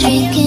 drinking